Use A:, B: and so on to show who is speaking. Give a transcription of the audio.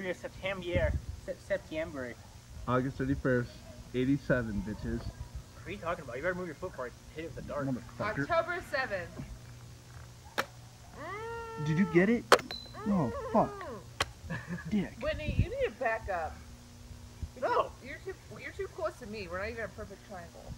A: 3 September. September.
B: August 31st, 87, bitches.
A: What are you talking about? You better move your foot before I hit it with the dart.
C: October 7th.
B: Did you get it? Oh, fuck. Dick.
C: Whitney, you need to back up.
A: No.
C: You're too you're too close to me. We're not even a perfect triangle.